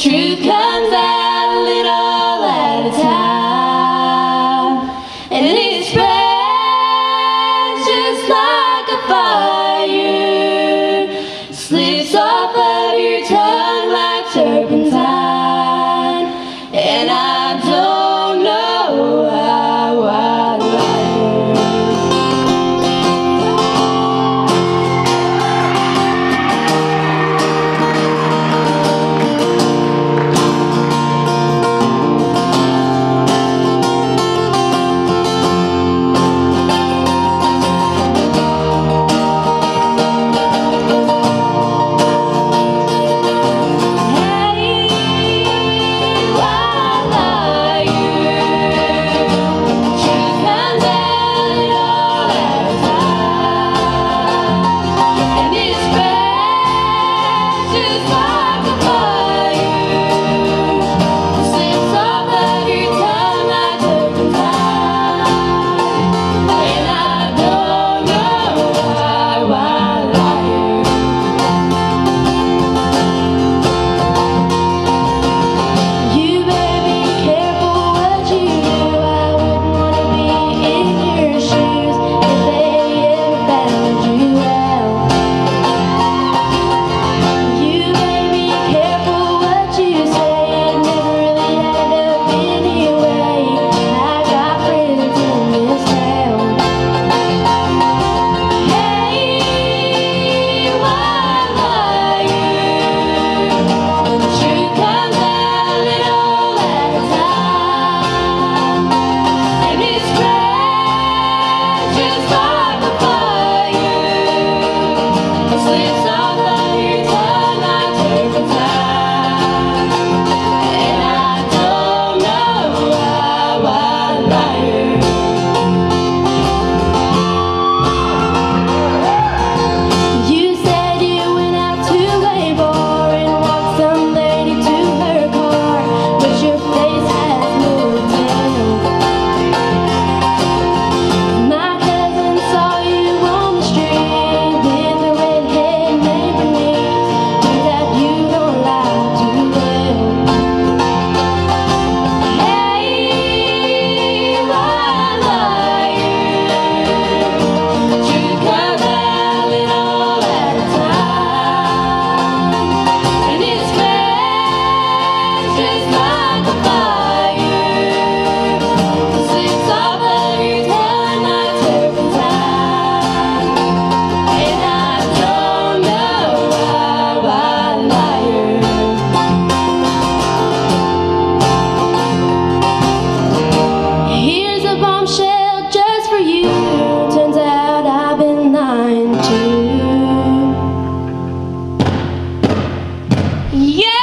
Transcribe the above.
truth comes out a little at a time, and it spreads just like a fire. Yeah!